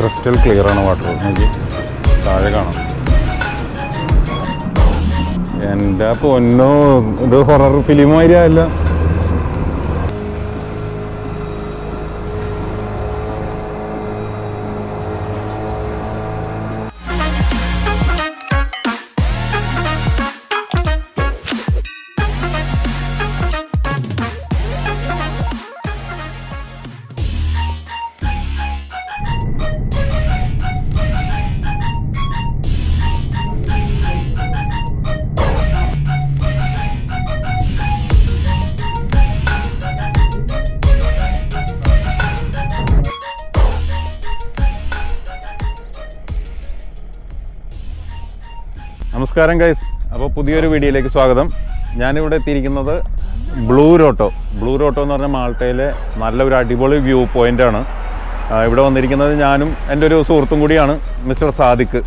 Crystal clear ആണ് water. നോക്കി. താഴെ കാണാം. എന്റെ പൊന്നോ ഇത് ഹൊറർ ഫിലിം മാതിരിയല്ല നമസ്കാരം ഗൈസ് അപ്പോൾ പുതിയൊരു വീഡിയോയിലേക്ക് സ്വാഗതം. ഞാനിവിടെ എത്തിയിരിക്കുന്നത് ബ്ലൂ റോട്ടോ ബ്ലൂ റോട്ടോ എന്ന് പറഞ്ഞാൽ മാൾട്ടയിലെ നല്ലൊരു അടിപൊളി വ്യൂ പോയിന്റ് ആണ്. ഇവിടെ വന്നിരിക്കുന്നത് ഞാനും എന്റെ ഒരു സുഹൃത്തും കൂടിയാണ് മിസ്റ്റർ സാദിഖ്.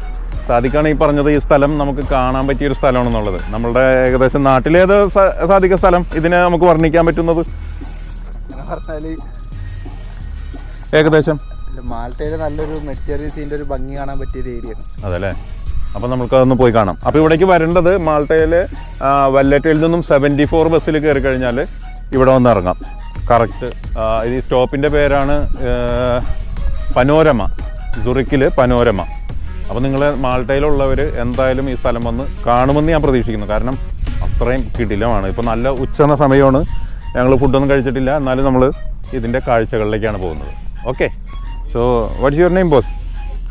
സാദിഖാണ് ഈ പറഞ്ഞത് ഈ സ്ഥലം നമുക്ക് കാണാൻ പറ്റിയൊരു സ്ഥലമാണെന്നുള്ളത്. നമ്മളുടെ ഏകദേശം നാട്ടിലേത് സാധിക്ക സാദിഖ സ്ഥലം? ഇതിനെ നമുക്ക് വർണിക്കാൻ പറ്റുന്നത്? ഏകദേശം? മാൾട്ടയിലെ നല്ലൊരു മെറ്റീരിയൽസിന്റെ ഒരു ഭംഗി കാണാൻ പറ്റിയൊരു ഏരിയ അതല്ലേ? അപ്പോൾ നമുക്ക് അതൊന്ന് പോയി കാണാം. അപ്പോൾ ഇവിടേക്ക് വരേണ്ടത് മാൾട്ടയിൽ വല്ലറ്റയിൽ നിന്നും സെവന്റി ഫോർ ബസ്സിൽ കയറി കഴിഞ്ഞാൽ ഇവിടെ വന്ന് ഇറങ്ങാം. കറക്റ്റ് ഈ സ്റ്റോപ്പിന്റെ പേരാണ് പനോരമ. സുറിക്കിൽ പനോരമ. അപ്പോൾ നിങ്ങൾ മാൾട്ടയിലുള്ളവർ എന്തായാലും ഈ സ്ഥലം വന്ന് കാണുമെന്ന് ഞാൻ പ്രതീക്ഷിക്കുന്നു. കാരണം അത്രയും കിടിലമാണ്. ഇപ്പോൾ നല്ല ഉച്ച സമയമാണ്. ഞങ്ങൾ ഫുഡൊന്നും കഴിച്ചിട്ടില്ല. എന്നാലും നമ്മൾ ഇതിന്റെ കാഴ്ചകളിലേക്കാണ് പോകുന്നത്. Okay so what what's your name boss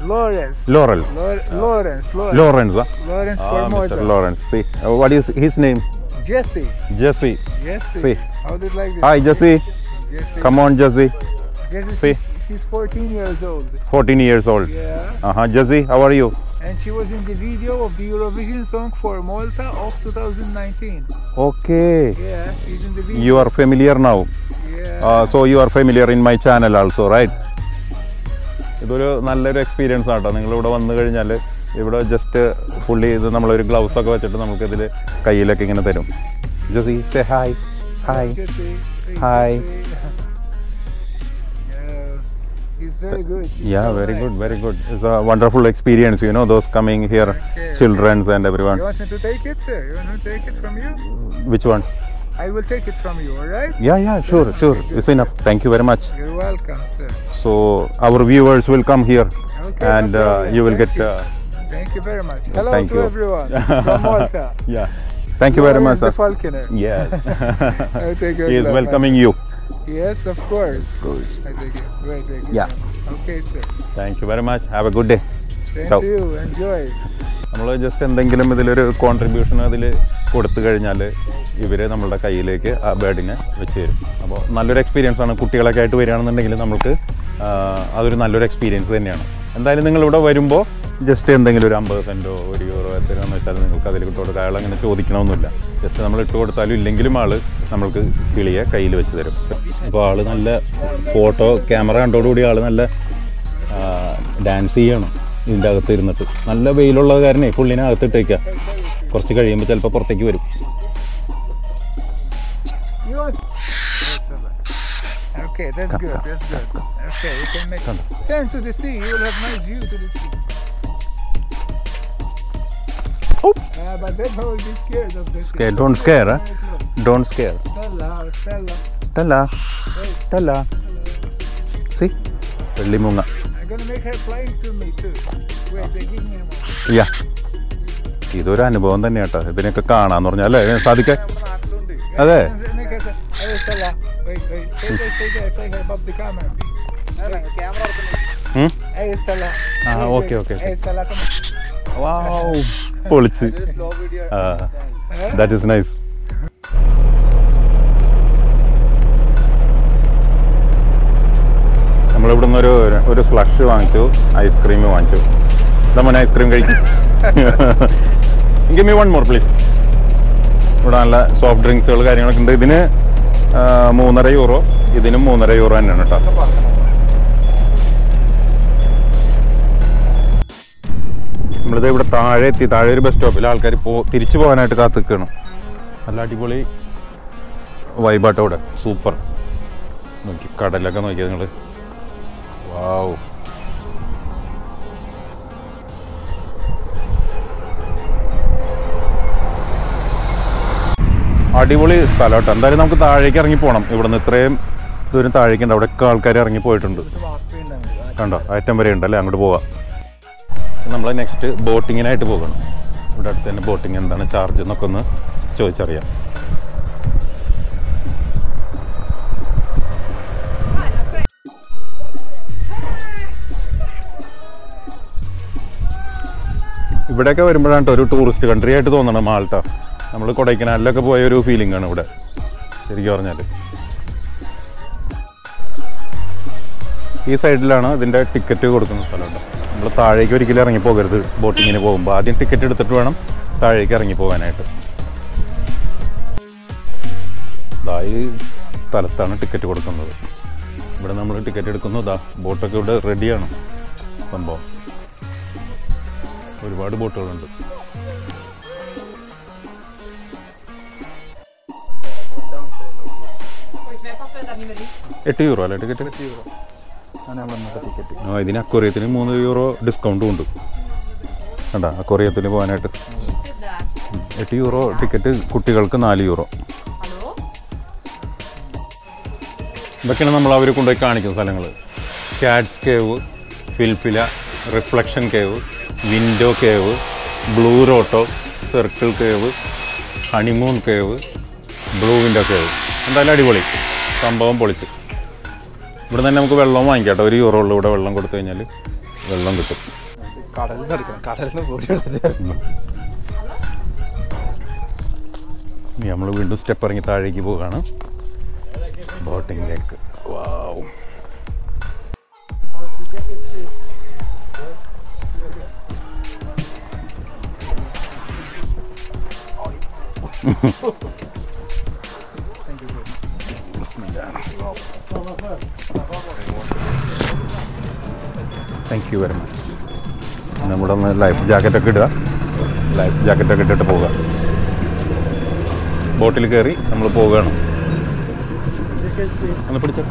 Lawrence. Laurel. Lor. Lawrence. Lawrence. Lawrence. Huh? Lawrence ah, Formosa. Mr. Lawrence. See, uh, what is his name? Jesse. Jesse. Jesse. See. How did like this? Hi, Jesse. Jesse. Come on, Jesse. Jesse. See. She's, 14 years old. 14 years old. Yeah. Uh huh. Jesse, how are you? And she was in the video of the Eurovision song for Malta of 2019. Okay. Yeah, she's in the video. You are familiar now. Yeah. Uh, so you are familiar in my channel also, right? ഇതൊരു നല്ലൊരു experience ആട്ടോ നിങ്ങൾ ഇവിടെ വന്നു കഴിഞ്ഞാൽ ഇവിടെ just fully ഇത് നമ്മളൊരു ഗ്ലൗസ് ഒക്കെ വെച്ചിട്ട് നമുക്കിതിൽ കയ്യിലൊക്കെ ഇങ്ങനെ തരും Jesse say hi hi. Jesse. yeah. Very good, very good. It's a wonderful experience, you know, those coming here, Okay. children and everyone. You want me to take it, sir? You want me to take it from you? Which one? I will take it from you, alright? Yeah, yeah, sure, sure. It's enough. Thank you very much. You're welcome, sir. So our viewers will come here, Okay, and uh, you will Thank get. you. Uh, Thank you very much. Hello thank to you. everyone from Malta. yeah. Thank you very much. Lawrence the. Falconer. Yes. I take he is welcoming you. Yes, of course. I take it. Very, very good. Yeah. Okay, sir. Thank you very much. Have a good day. Same Ciao. to you. Enjoy. നമ്മൾ just എന്തെങ്കിലും ഇതിലൊരു contribution അതിൽ കൊടുത്തു കഴിഞ്ഞാൽ ഇവർ നമ്മളുടെ കയ്യിലേക്ക് ആ ബേഡിനെ വെച്ച് തരും. അപ്പോൾ നല്ലൊരു എക്സ്പീരിയൻസ് ആണ്. കുട്ടികളൊക്കെ ആയിട്ട് വരികയാണെന്നുണ്ടെങ്കിൽ നമുക്ക് അതൊരു നല്ലൊരു എക്സ്പീരിയൻസ് തന്നെയാണ്. എന്തായാലും നിങ്ങളിവിടെ വരുമ്പോൾ ജസ്റ്റ് എന്തെങ്കിലും ഒരു അമ്പത് സെന്റോ ഒരു യൂറോ എത്രയാണെന്ന് വെച്ചാൽ നിങ്ങൾക്ക് അതിൽ ഇട്ട് കൊടുക്കുക അയാൾ അങ്ങനെ ചോദിക്കണമെന്നില്ല. ജസ്റ്റ് നമ്മൾ ഇട്ട് കൊടുത്താലും ഇല്ലെങ്കിലും ആൾ നമ്മൾക്ക് കിളിയെ കയ്യിൽ വെച്ച് തരും. അപ്പോൾ ആൾ നല്ല ഫോട്ടോ ക്യാമറ കണ്ടോടുകൂടി ആൾ നല്ല ഡാൻസ് ചെയ്യണം. ഇതിന്റെ അകത്ത് ഇരുന്നിട്ട്. നല്ല വെയിലുള്ളത് കാരണം പുള്ളിനകത്ത് ഇട്ടേക്കുക കുറച്ച് കഴിയുമ്പോൾ ചിലപ്പോൾ പുറത്തേക്ക് വരും. വെള്ളിമുങ്ങ okay, ഇതൊരു അനുഭവം തന്നെ കേട്ടോ ഇതിനൊക്കെ കാണാന്ന് പറഞ്ഞാൽ അല്ലേ സാധിക്ക അതെ Make her say, hey Stella. Wait, wait. Stay there, stay there. Stay here above the camera. ഉം? Hey Stella. Ah, Wait, okay, wait. okay, Hey Stella, come on. വാവ് പൊളിച്ച് ദാറ്റ് ഇസ് നൈസ് നമ്മളിവിടെ നിന്ന് ഒരു ഒരു സ്ലഷ് വാങ്ങിച്ചു ice cream വാങ്ങിച്ചു. മോനെ ice cream കഴിക്കും. Give me one more please ഇവിടെ നല്ല സോഫ്റ്റ് ഡ്രിങ്ക്സുകൾ കാര്യങ്ങളൊക്കെ ഉണ്ട്. ഇതിന് മൂന്നര യൂറോ ഇതിനും മൂന്നര യൂറോ തന്നെയാണ് കേട്ടോ. നമ്മളിത് ഇവിടെ താഴെ എത്തി. താഴെ ഒരു ബസ് സ്റ്റോപ്പിൽ ആൾക്കാർ പോ തിരിച്ചു പോകാനായിട്ട് കാത്തു നിൽക്കണം നല്ല അടിപൊളി വൈബാട്ടോ ഇവിടെ. സൂപ്പർ നോക്കി കടലൊക്കെ നോക്കിയത് നിങ്ങൾ Wow. അടിപൊളി സ്ഥലം കേട്ടോ. എന്തായാലും നമുക്ക് താഴേക്ക് ഇറങ്ങി പോകണം ഇവിടുന്ന് ഇത്രയും ദൂരം താഴേക്കുണ്ട് അവിടെയൊക്കെ ആൾക്കാർ ഇറങ്ങി പോയിട്ടുണ്ട്. കണ്ടോ? അറ്റം വരെ ഉണ്ടല്ലേ അങ്ങോട്ട് പോവാം. നമ്മൾ നെക്സ്റ്റ് ബോട്ടിങ്ങിനായിട്ട് പോകണം. ഇവിടെ അടുത്ത് തന്നെ ബോട്ടിങ് എന്താണ് ചാർജ് എന്നൊക്കെ ഒന്ന് ചോദിച്ചറിയാം. ഇവിടെയൊക്കെ വരുമ്പോഴാണ് ഒരു ടൂറിസ്റ്റ് കൺട്രി ആയിട്ട് തോന്നണം മാൾട്ട. നമ്മൾ കൊടൈക്കനാലിലൊക്കെ പോയ ഒരു ഫീലിംഗ് ആണ് ഇവിടെ. ശരിക്കും പറഞ്ഞാൽ ഈ സൈഡിലാണ് ഇതിന്റെ ടിക്കറ്റ് കൊടുക്കുന്ന സ്ഥലമുണ്ട് നമ്മൾ താഴേക്ക് ഒരിക്കലും ഇറങ്ങി പോകരുത് ബോട്ടിങ്ങിന് പോകുമ്പോൾ ആദ്യം ടിക്കറ്റ് എടുത്തിട്ട് വേണം താഴേക്ക് ഇറങ്ങി പോകാനായിട്ട്. ഈ സ്ഥലത്താണ് ടിക്കറ്റ് കൊടുക്കുന്നത്. ഇവിടെ നമ്മൾ ടിക്കറ്റ് എടുക്കുന്നു. ദാ ബോട്ടൊക്കെ ഇവിടെ റെഡിയാണ് സംഭവം. ഒരുപാട് ബോട്ടുകളുണ്ട്. എട്ട് യൂറോ അല്ലേ ടിക്കറ്റ്? ആണ് യൂറോ ടിക്കറ്റ് ആ ഇതിന് അക്വറിയത്തിന് മൂന്ന് യൂറോ ഡിസ്കൗണ്ടും ഉണ്ട്. കണ്ട അക്വറിയത്തിന് പോകാനായിട്ട്. എട്ട് യൂറോ ടിക്കറ്റ് കുട്ടികൾക്ക് നാല് യൂറോ. ഇതൊക്കെയാണ് നമ്മൾ അവർ കൊണ്ടുപോയി കാണിക്കുന്ന സ്ഥലങ്ങൾ cats cave ഫിൽഫില reflection cave window cave blue grotto circle cave honeymoon cave blue window cave എന്തായാലും അടിപൊളി. സംഭവം പൊളിച്ച്. ഇവിടെ തന്നെ നമുക്ക് വെള്ളം വാങ്ങിക്കാം ഒരു യൂറോ ഉള്ളൂ ഇവിടെ വെള്ളം കൊടുത്തു കഴിഞ്ഞാൽ. വെള്ളം കിട്ടും. പോയി നമ്മൾ വീണ്ടും സ്റ്റെപ്പ് ഇറങ്ങി താഴേക്ക് പോവുകയാണ്. ബോട്ടിങ്ങിലേക്ക് wow thank you very much നമ്മുടെ ഒന്ന് ലൈഫ് ജാക്കറ്റൊക്കെ ഇടുക. ലൈഫ് ജാക്കറ്റൊക്കെ ഇട്ടിട്ട് പോവുക. ബോട്ടിൽ കയറി നമ്മൾ പോവുകയാണ്. ഒന്ന് പിടിച്ചോ?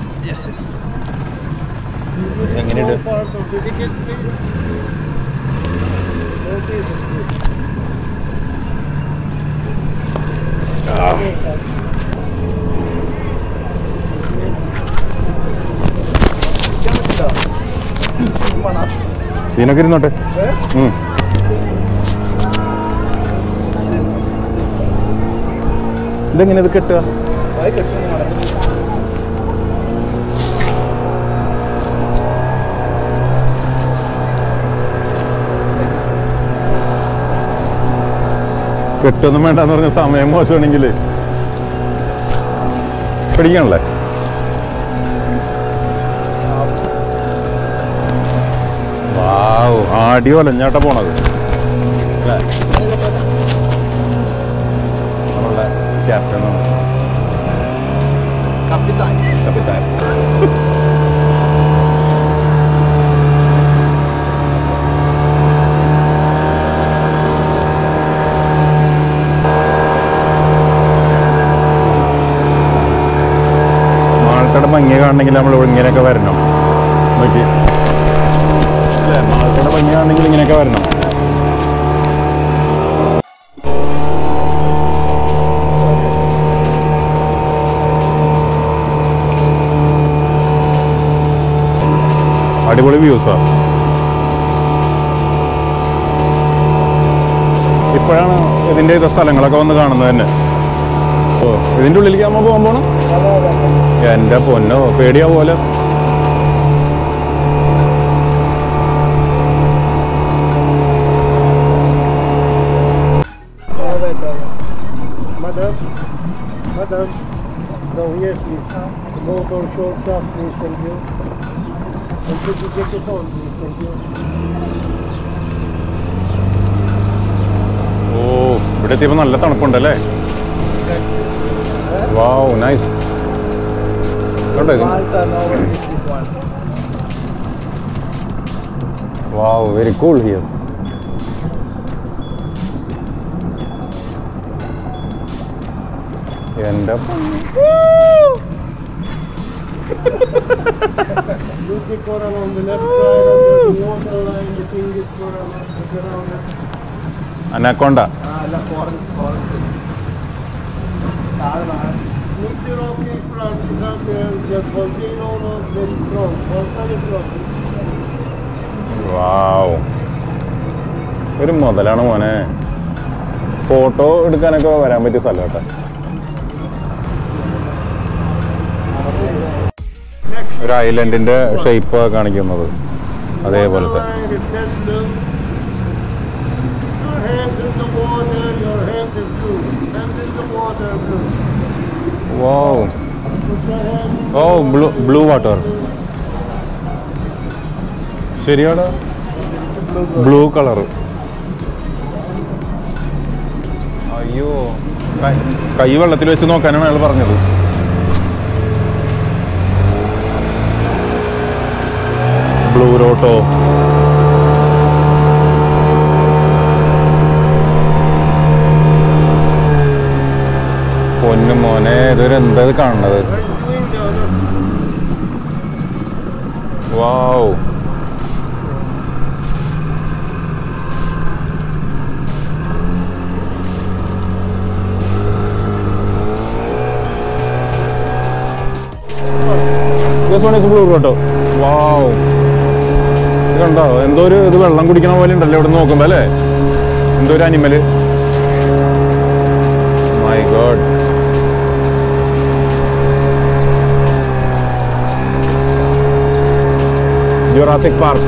എങ്ങനെയുണ്ട്? ഇതിനൊക്കെ. ഇതെങ്ങനെ ഇത് കെട്ടുക? കെട്ടൊന്നും വേണ്ടെന്ന് പറഞ്ഞ സമയം മോശമാണെങ്കിൽ പിടിക്കണല്ലേ? വാവ് ആടി ഒലഞ്ഞാട്ട പോണത്. ക്യാപ്റ്റൻ കപ്പിത്താൻ. കപ്പിത്താൻ. മാൾക്കട ഭംഗി കാണണമെങ്കിൽ നമ്മൾ ഇങ്ങനെയൊക്കെ വരണം. നോക്കി. അല്ലേ ഭംഗിയാണെങ്കിൽ ഭംഗി ഇങ്ങനെയൊക്കെ വരണം. അടിപൊളി വ്യൂസാ ഇപ്പോഴാണ് ഇതിന്റെ ഇത് സ്ഥലങ്ങളൊക്കെ വന്ന് കാണുന്നത് തന്നെ. ഓ ഇതിന്റെ ഉള്ളിലേക്ക് നമ്മൾ പോകാൻ പോണം? എന്റെ പൊന്നോ പേടിയാ പോലെ Madam, madam, so here please, motor short off please, thank you. And could you get it on please, thank you. ഓ ഇവിടെ നല്ല തണുപ്പുണ്ടല്ലേ വാവ് നൈസ് കണ്ടോ very cool here. You end up. Look the coral on the left side of the water line, the thing is coral is around it. Anaconda Ah, la corals, corals. Mitt i Rocky Front kan the volcano very strong. Volcano strong. Wow ഒരു മുതലാണ് മോനെ photo എടുക്കാനൊക്കെ വരാൻ പറ്റിയ സ്ഥലം കേട്ടോ ഒരു ഐലൻഡിന്റെ shape കാണിക്കുന്നത് അതേപോലത്തെ Right, it says blue. Your hands in the water, your hands is blue. Hands in the water, blue. In ഓ ബ്ലൂ ബ്ലൂ വാട്ടർ ശരിയാണ്? ബ്ലൂ കളർ അയ്യോ. കൈ വെള്ളത്തിൽ വെച്ച് നോക്കാനാണ് അയാൾ പറഞ്ഞത്. ബ്ലൂ റോട്ടോ പൊന്നു ഇതൊരു എന്താ കാണുന്നത്. വാവ്. വാവ്. കണ്ടോ? എന്തോ ഒരു ഇത് വെള്ളം കുടിക്കണ പോലെ ഉണ്ടല്ലോ ഇവിടെ നോക്കുമ്പോ അല്ലേ? എന്തോ ഒരു animal my god Jurassic Park.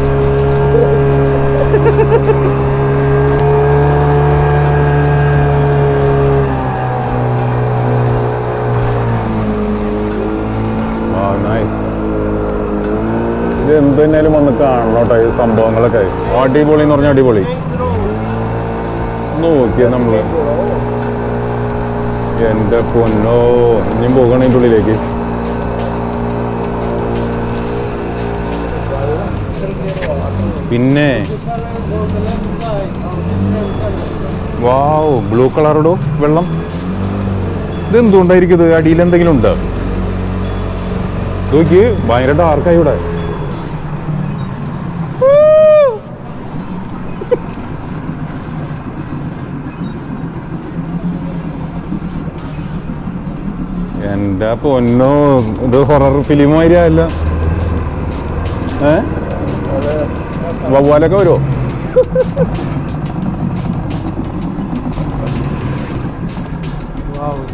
ഇത് എന്ത് തന്നെയാലും വന്ന് കാണണം കേട്ടോ ഈ സംഭവങ്ങളൊക്കെ. അടിപൊളി എന്ന് പറഞ്ഞാൽ അടിപൊളി നോക്കിയ നമ്മൾ. എന്റെ പൊന്നോ ഇനിയും പോകണ ഇതിന്റെ ഉള്ളിലേക്ക്. പിന്നെ? വാവ് ബ്ലൂ കളറോടോ വെള്ളം? ഇതെന്തുണ്ടായിരിക്കും ഇത്? അടിയിൽ എന്തെങ്കിലും ഉണ്ട്? നോക്കി ഭയങ്കര ഡാർക്കായി ഇവിടെ. എന്റെ പൊന്നോ ഇത് ഹൊറർ ഫിലിം മാതിരിയല്ല ഏ? വവ്വാലൊക്കെ വരുമോ Wow, it's nice.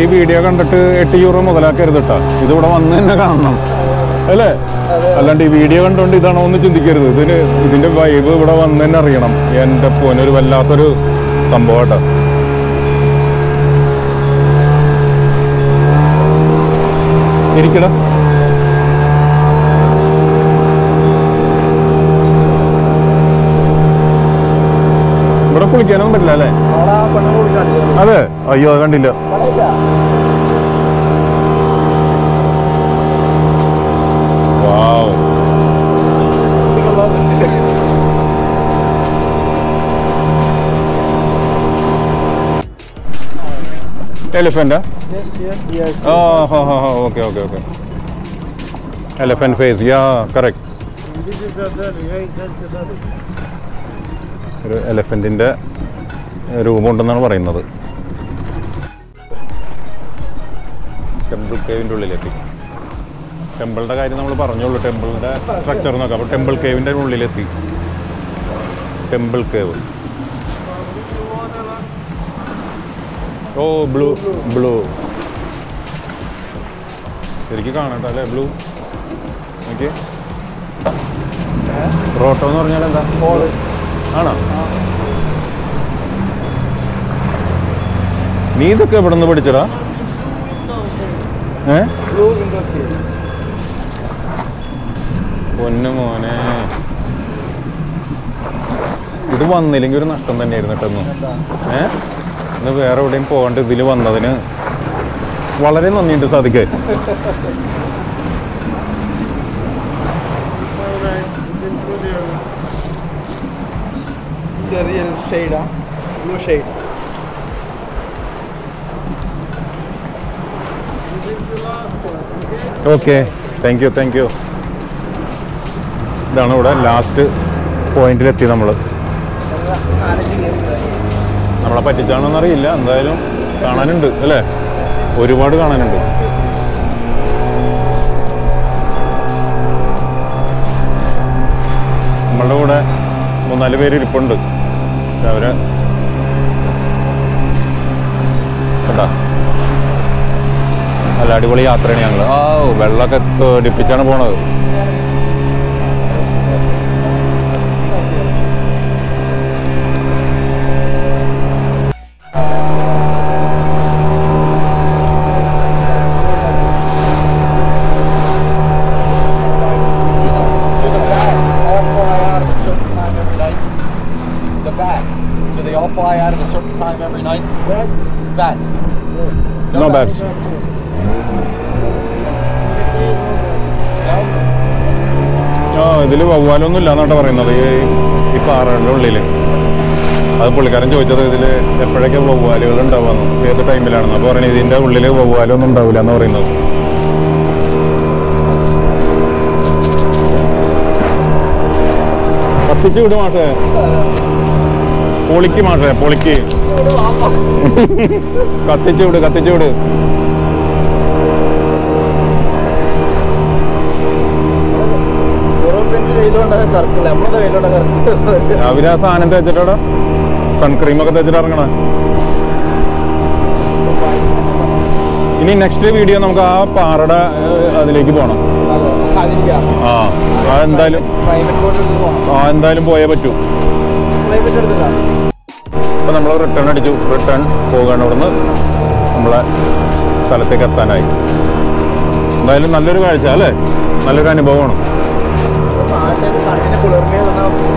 ഈ വീഡിയോ കണ്ടിട്ട് എട്ട് യൂറോ മുതലാക്കരുത് കേട്ടോ ഇതിവിടെ വന്ന് തന്നെ കാണണം. അല്ലേ? അല്ലാണ്ട് ഈ വീഡിയോ കണ്ടുകൊണ്ട് ഇതാണോ എന്ന് ചിന്തിക്കരുത്. ഇതിന് ഇതിന്റെ വൈബ് ഇവിടെ വന്ന് തന്നെ അറിയണം. എന്റെ പോനൊരു വല്ലാത്തൊരു സംഭവം കേട്ടോ ഇരിക്കടാ. ഇവിടെ കുളിക്കാനൊന്നും പറ്റില്ല അല്ലേ? അതെ അയ്യോ അത് കണ്ടില്ല എലിഫന്റാ Yes, yes. Yes. Okay okay okay elephant face yeah correct And this is a belly, right? That's the belly. ഒരു എലിഫന്റിന്റെ രൂപമുണ്ടെന്നാണ് പറയുന്നത്. ടെമ്പിൾ കേവിന്റെ ഉള്ളിലെത്തി ടെമ്പിളിന്റെ കാര്യം നമ്മൾ പറഞ്ഞോളൂ. ടെമ്പിളിന്റെ സ്ട്രക്ചർ നോക്കാം. അപ്പോൾ ടെമ്പിൾ കേവിന്റെ ഉള്ളിലെത്തി. ടെമ്പിൾ കേവ് ഓ ബ്ലൂ ബ്ലൂ. ശരിക്കും കാണട്ടോ അല്ലേ ബ്ലൂ. ഓക്കെ റോട്ടോ എന്ന് പറഞ്ഞാൽ എന്താ ആണോ? നീ ഇതൊക്കെ ഇവിടെ നിന്ന് പഠിച്ചടാ? ഏ. പൊന്നു മോനെ. ഇത് വന്നില്ലെങ്കിൽ ഒരു നഷ്ടം തന്നെയായിരുന്നു കേട്ടോ ഇന്ന്. എന്താ ഏ? ഇന്ന് വേറെ എവിടെയും പോകണ്ട ഇതിൽ വന്നതിന് വളരെ നന്ദിയുണ്ട് സാധിക്ക ചെറിയ ഷെയ്ഡാ. Blue okay thank you thank you ഇതാണ് ഇവിടെ ലാസ്റ്റ് പോയിന്റിലെത്തി നമ്മൾ നമ്മളെ. പറ്റിച്ചാണോന്ന് അറിയില്ല. എന്തായാലും കാണാനുണ്ട് അല്ലേ? ഒരുപാട് കാണാനുണ്ട്. നമ്മളുടെ കൂടെ മൂന്നാൽ പേര് ഇരിപ്പുണ്ട്. അവർ കേട്ടാ നല്ല അടിപൊളി യാത്രയാണ് ഞങ്ങൾ ആ വെള്ളമൊക്കെ ഡിപ്പിച്ചാണ് പോണത്. ഇതിൽ വവ്വാലൊന്നും ഇല്ല എന്നാട്ടോ പറയുന്നത്. ഈ ഈ പാറകളുടെ ഉള്ളിൽ അത് പുള്ളിക്കാരൻ ചോദിച്ചത് ഇതിൽ എപ്പോഴൊക്കെ വവ്വാലുകൾ ഉണ്ടാവുമെന്ന് ഏത് ടൈമിലാണെന്ന്. അപ്പോൾ പറയുന്നത് ഇതിന്റെ ഉള്ളിൽ വവ്വാലൊന്നും ഉണ്ടാവില്ല എന്ന് പറയുന്നത്. കത്തിച്ച് വിട് മാഷേ. പൊളിക്ക് മാഷേ പൊളിക്ക്. കത്തിച്ച് വിട് കത്തിച്ച് വിട്. വെയിലുണ്ടാകാൻ കറക്കില്ല. നമ്മളത് സാധനം തേച്ചിട്ടാ സൺക്രീം ഒക്കെ തേച്ചിട്ട് ഇറങ്ങണ ഇനി നെക്സ്റ്റ് വീഡിയോ നമുക്ക് ആ പാറയുടെ അതിലേക്ക് പോകണം ആ ആ എന്തായാലും ആ എന്തായാലും പോയേ പറ്റൂ. അപ്പൊ നമ്മൾ റിട്ടേൺ അടിച്ചു. റിട്ടേൺ പോകാണ് ഇവിടുന്ന് നമ്മളെ സ്ഥലത്തേക്ക് എത്താനായി. എന്തായാലും നല്ലൊരു കാഴ്ച അല്ലേ? നല്ലൊരു അനുഭവമാണ്.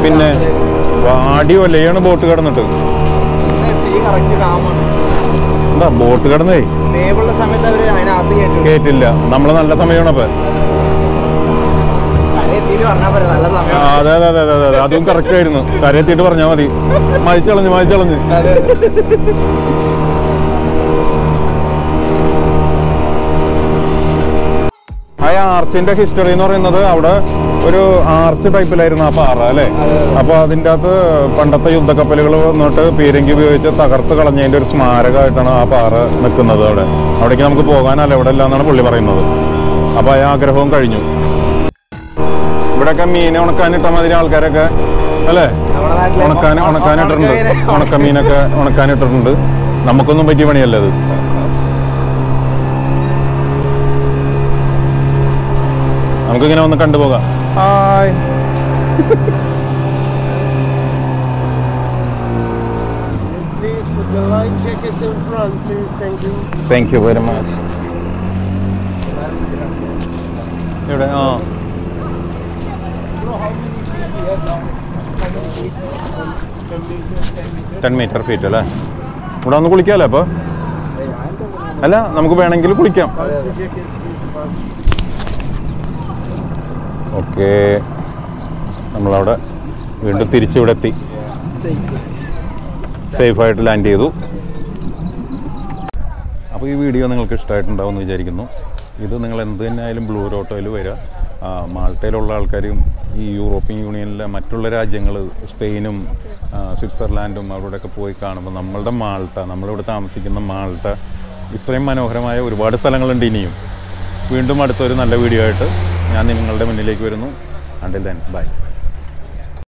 പിന്നെ വാടിയോ ഒലയാണ് ബോട്ട് കിടന്നിട്ട്. എന്താ ബോട്ട് കിടന്നേ? കേട്ടില്ല നമ്മൾ നല്ല സമയമാണ് അപ്പൊ. അതെ അതെ അതെ അതെ അതെ. അതും കറക്റ്റ് ആയിരുന്നു. കരയെത്തിയിട്ട് പറഞ്ഞാ മതി. മതിച്ചളഞ്ഞ് അതെ ആ ആർച്ചിന്റെ ഹിസ്റ്ററി എന്ന് പറയുന്നത് അവിടെ ഒരു ആർച്ച് ടൈപ്പിലായിരുന്നു ആ പാറ അല്ലേ? അപ്പൊ അതിന്റെ അകത്ത് പണ്ടത്തെ യുദ്ധക്കപ്പലുകൾ വന്നിട്ട് പീരങ്കി ഉപയോഗിച്ച് തകർത്ത് കളഞ്ഞതിന്റെ ഒരു സ്മാരകമായിട്ടാണ് ആ പാറ നിൽക്കുന്നത് അവിടെ. അവിടേക്ക് നമുക്ക് പോകാനല്ല ഇവിടെ അല്ല എന്നാണ് പുള്ളി പറയുന്നത്. അപ്പൊ ആ ആഗ്രഹവും കഴിഞ്ഞു. ഇവിടെയൊക്കെ മീൻ ഉണക്കാനിട്ട മാതിരി ആൾക്കാരൊക്കെ അല്ലേ? ഉണക്കാൻ ഉണക്കാനിട്ടിട്ടുണ്ട് ഉണക്ക മീനൊക്കെ ഉണക്കാനിട്ടിട്ടുണ്ട് നമുക്കൊന്നും പറ്റിയ പണിയല്ല അത്? നമുക്കിങ്ങനെ ഒന്ന് കണ്ടുപോകാം. Hi Please put the light jackets in front, please. Thank you. Thank you very much ഇവിടെ ആ ടെൻ മീറ്റർ ഫീറ്റ് അല്ലേ? ഇവിടെ ഒന്ന് കുളിക്കാമല്ലോ അപ്പോൾ അല്ല നമുക്ക് വേണമെങ്കിൽ കുളിക്കാം. ഓക്കെ. നമ്മളവിടെ വീണ്ടും തിരിച്ചിവിടെ എത്തി സേഫായിട്ട് ലാൻഡ് ചെയ്തു. അപ്പോൾ ഈ വീഡിയോ നിങ്ങൾക്ക് ഇഷ്ടമായിട്ടുണ്ടാവും എന്ന് വിചാരിക്കുന്നു. ഇത് നിങ്ങൾ എന്ത് തന്നെ ആയാലും ബ്ലൂ റോട്ടോയിൽ വരിക. മാൾട്ടയിലുള്ള ആൾക്കാരും ഈ യൂറോപ്യൻ യൂണിയനിലെ മറ്റുള്ള രാജ്യങ്ങൾ സ്പെയിനും സ്വിറ്റ്സർലാൻഡും അവിടെയൊക്കെ പോയി കാണുമ്പോൾ നമ്മളുടെ മാൾട്ട നമ്മളിവിടെ താമസിക്കുന്ന മാൾട്ട ഇത്രയും മനോഹരമായ ഒരുപാട് സ്ഥലങ്ങളുണ്ട് ഇനിയും. വീണ്ടും അടുത്തൊരു നല്ല വീഡിയോ ആയിട്ട് ഞാൻ നിങ്ങളുടെ മുന്നിലേക്ക് വരുന്നു. Until then bye